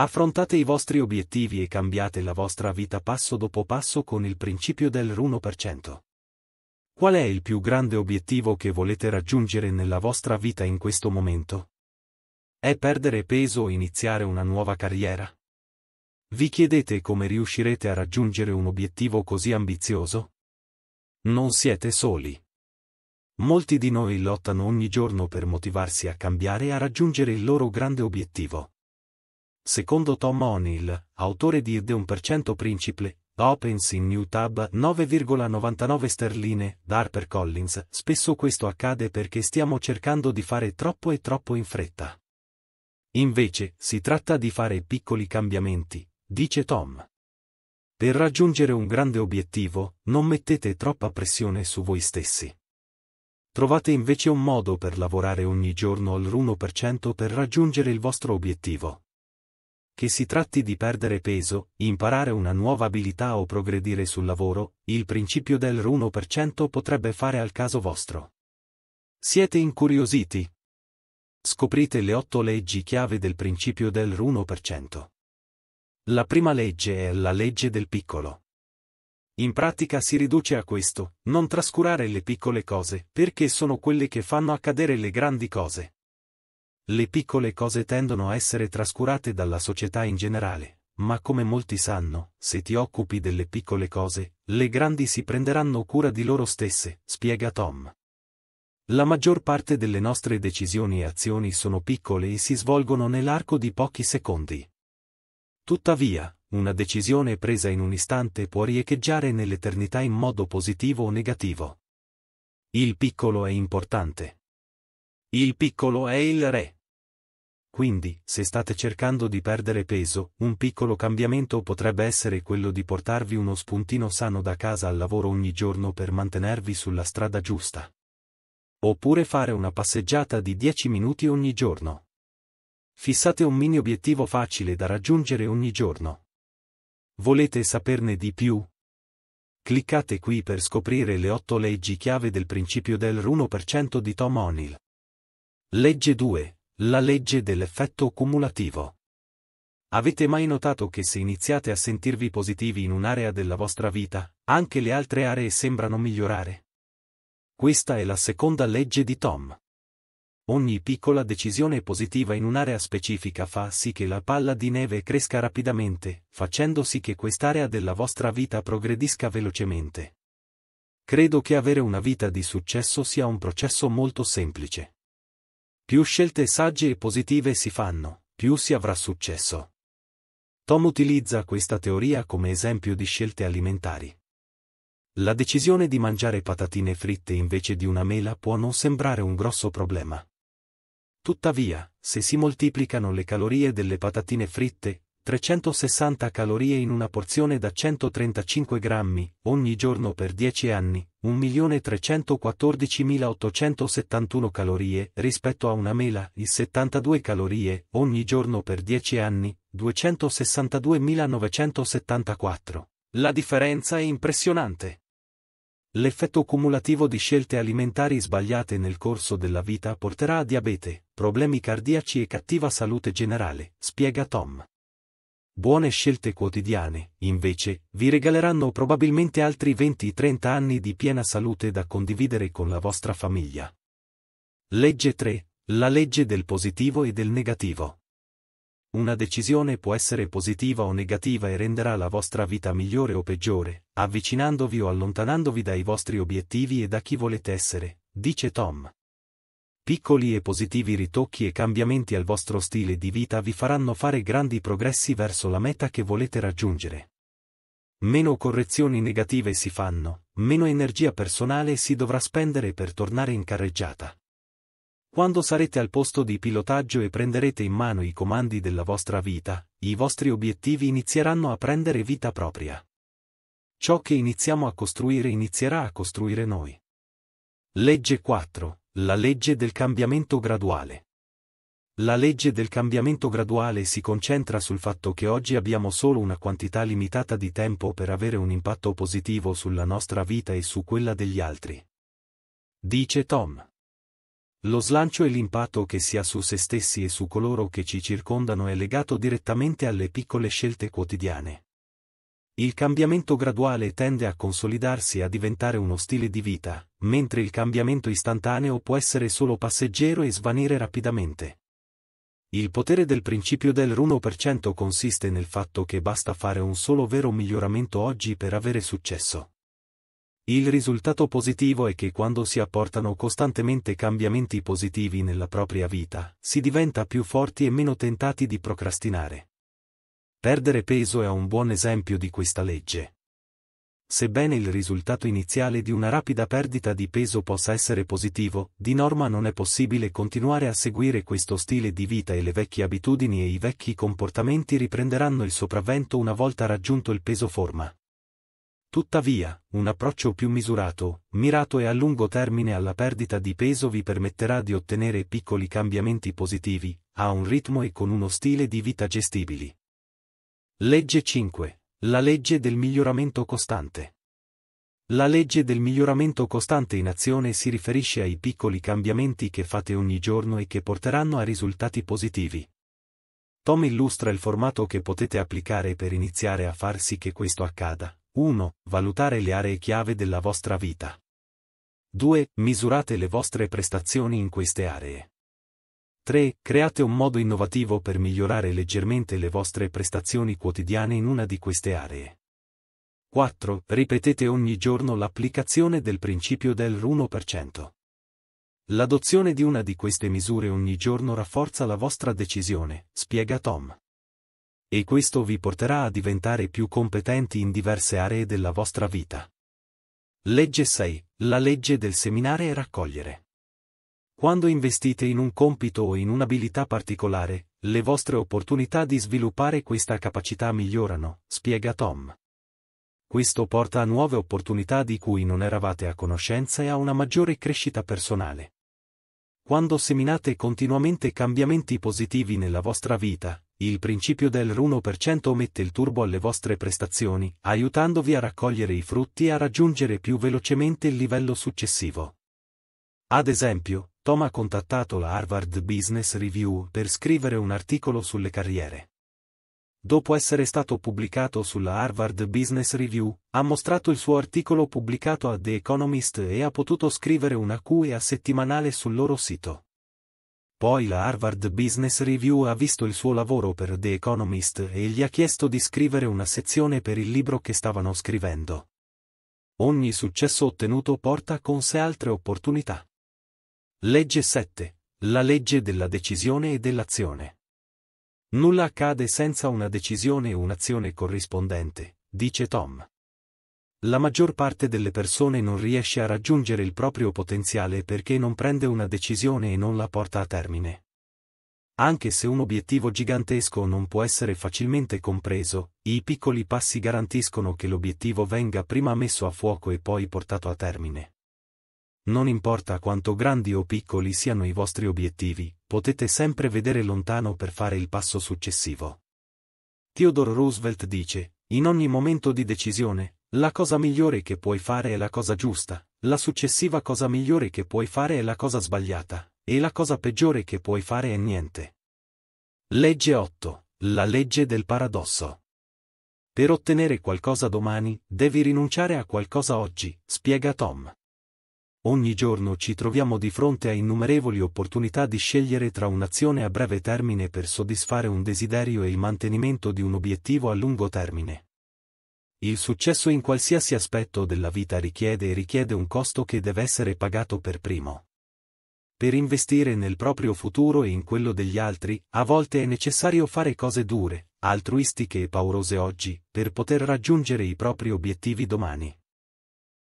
Affrontate i vostri obiettivi e cambiate la vostra vita passo dopo passo con il principio del 1%. Qual è il più grande obiettivo che volete raggiungere nella vostra vita in questo momento? È perdere peso o iniziare una nuova carriera? Vi chiedete come riuscirete a raggiungere un obiettivo così ambizioso? Non siete soli. Molti di noi lottano ogni giorno per motivarsi a cambiare e a raggiungere il loro grande obiettivo. Secondo Tom O'Neill, autore di The 1% Principle, Opens in New Tab 9,99 sterline, da Collins, spesso questo accade perché stiamo cercando di fare troppo e troppo in fretta. Invece, si tratta di fare piccoli cambiamenti, dice Tom. Per raggiungere un grande obiettivo, non mettete troppa pressione su voi stessi. Trovate invece un modo per lavorare ogni giorno al 1% per raggiungere il vostro obiettivo. Che si tratti di perdere peso, imparare una nuova abilità o progredire sul lavoro, il principio del 1% potrebbe fare al caso vostro. Siete incuriositi? Scoprite le otto leggi chiave del principio del 1%. La prima legge è la legge del piccolo. In pratica si riduce a questo, non trascurare le piccole cose, perché sono quelle che fanno accadere le grandi cose. Le piccole cose tendono a essere trascurate dalla società in generale, ma come molti sanno, se ti occupi delle piccole cose, le grandi si prenderanno cura di loro stesse, spiega Tom. La maggior parte delle nostre decisioni e azioni sono piccole e si svolgono nell'arco di pochi secondi. Tuttavia, una decisione presa in un istante può riecheggiare nell'eternità in modo positivo o negativo. Il piccolo è importante. Il piccolo è il re. Quindi, se state cercando di perdere peso, un piccolo cambiamento potrebbe essere quello di portarvi uno spuntino sano da casa al lavoro ogni giorno per mantenervi sulla strada giusta. Oppure fare una passeggiata di 10 minuti ogni giorno. Fissate un mini obiettivo facile da raggiungere ogni giorno. Volete saperne di più? Cliccate qui per scoprire le 8 leggi chiave del principio del 1% di Tom O'Neill. Legge 2. La legge dell'effetto cumulativo. Avete mai notato che se iniziate a sentirvi positivi in un'area della vostra vita, anche le altre aree sembrano migliorare? Questa è la seconda legge di Tom. Ogni piccola decisione positiva in un'area specifica fa sì che la palla di neve cresca rapidamente, facendo sì che quest'area della vostra vita progredisca velocemente. Credo che avere una vita di successo sia un processo molto semplice. Più scelte sagge e positive si fanno, più si avrà successo. Tom utilizza questa teoria come esempio di scelte alimentari. La decisione di mangiare patatine fritte invece di una mela può non sembrare un grosso problema. Tuttavia, se si moltiplicano le calorie delle patatine fritte, 360 calorie in una porzione da 135 grammi, ogni giorno per 10 anni, 1.314.871 calorie, rispetto a una mela, il 72 calorie, ogni giorno per 10 anni, 262.974. La differenza è impressionante. L'effetto cumulativo di scelte alimentari sbagliate nel corso della vita porterà a diabete, problemi cardiaci e cattiva salute generale, spiega Tom. Buone scelte quotidiane, invece, vi regaleranno probabilmente altri 20-30 anni di piena salute da condividere con la vostra famiglia. Legge 3. La legge del positivo e del negativo. Una decisione può essere positiva o negativa e renderà la vostra vita migliore o peggiore, avvicinandovi o allontanandovi dai vostri obiettivi e da chi volete essere, dice Tom. Piccoli e positivi ritocchi e cambiamenti al vostro stile di vita vi faranno fare grandi progressi verso la meta che volete raggiungere. Meno correzioni negative si fanno, meno energia personale si dovrà spendere per tornare in carreggiata. Quando sarete al posto di pilotaggio e prenderete in mano i comandi della vostra vita, i vostri obiettivi inizieranno a prendere vita propria. Ciò che iniziamo a costruire inizierà a costruire noi. Legge 4. La legge del cambiamento graduale. La legge del cambiamento graduale si concentra sul fatto che oggi abbiamo solo una quantità limitata di tempo per avere un impatto positivo sulla nostra vita e su quella degli altri. Dice Tom. lo slancio e l'impatto che si ha su se stessi e su coloro che ci circondano è legato direttamente alle piccole scelte quotidiane. Il cambiamento graduale tende a consolidarsi e a diventare uno stile di vita, mentre il cambiamento istantaneo può essere solo passeggero e svanire rapidamente. Il potere del principio del 1% consiste nel fatto che basta fare un solo vero miglioramento oggi per avere successo. Il risultato positivo è che quando si apportano costantemente cambiamenti positivi nella propria vita, si diventa più forti e meno tentati di procrastinare. Perdere peso è un buon esempio di questa legge. Sebbene il risultato iniziale di una rapida perdita di peso possa essere positivo, di norma non è possibile continuare a seguire questo stile di vita e le vecchie abitudini e i vecchi comportamenti riprenderanno il sopravvento una volta raggiunto il peso forma. Tuttavia, un approccio più misurato, mirato e a lungo termine alla perdita di peso vi permetterà di ottenere piccoli cambiamenti positivi, a un ritmo e con uno stile di vita gestibili. Legge 5. La legge del miglioramento costante. La legge del miglioramento costante in azione si riferisce ai piccoli cambiamenti che fate ogni giorno e che porteranno a risultati positivi. Tom illustra il formato che potete applicare per iniziare a far sì che questo accada. 1. Valutare le aree chiave della vostra vita. 2. Misurate le vostre prestazioni in queste aree. 3. Create un modo innovativo per migliorare leggermente le vostre prestazioni quotidiane in una di queste aree. 4. Ripetete ogni giorno l'applicazione del principio del 1%. L'adozione di una di queste misure ogni giorno rafforza la vostra decisione, spiega Tom e questo vi porterà a diventare più competenti in diverse aree della vostra vita. Legge 6. La legge del seminare e raccogliere. Quando investite in un compito o in un'abilità particolare, le vostre opportunità di sviluppare questa capacità migliorano, spiega Tom. Questo porta a nuove opportunità di cui non eravate a conoscenza e a una maggiore crescita personale. Quando seminate continuamente cambiamenti positivi nella vostra vita, il principio del 1% mette il turbo alle vostre prestazioni, aiutandovi a raccogliere i frutti e a raggiungere più velocemente il livello successivo. Ad esempio, Tom ha contattato la Harvard Business Review per scrivere un articolo sulle carriere. Dopo essere stato pubblicato sulla Harvard Business Review, ha mostrato il suo articolo pubblicato a The Economist e ha potuto scrivere una QA settimanale sul loro sito. Poi la Harvard Business Review ha visto il suo lavoro per The Economist e gli ha chiesto di scrivere una sezione per il libro che stavano scrivendo. Ogni successo ottenuto porta con sé altre opportunità. Legge 7. La legge della decisione e dell'azione. Nulla accade senza una decisione e un'azione corrispondente, dice Tom. La maggior parte delle persone non riesce a raggiungere il proprio potenziale perché non prende una decisione e non la porta a termine. Anche se un obiettivo gigantesco non può essere facilmente compreso, i piccoli passi garantiscono che l'obiettivo venga prima messo a fuoco e poi portato a termine. Non importa quanto grandi o piccoli siano i vostri obiettivi, potete sempre vedere lontano per fare il passo successivo. Theodore Roosevelt dice, in ogni momento di decisione, la cosa migliore che puoi fare è la cosa giusta, la successiva cosa migliore che puoi fare è la cosa sbagliata, e la cosa peggiore che puoi fare è niente. Legge 8. La legge del paradosso. Per ottenere qualcosa domani, devi rinunciare a qualcosa oggi, spiega Tom. Ogni giorno ci troviamo di fronte a innumerevoli opportunità di scegliere tra un'azione a breve termine per soddisfare un desiderio e il mantenimento di un obiettivo a lungo termine. Il successo in qualsiasi aspetto della vita richiede e richiede un costo che deve essere pagato per primo. Per investire nel proprio futuro e in quello degli altri, a volte è necessario fare cose dure, altruistiche e paurose oggi, per poter raggiungere i propri obiettivi domani.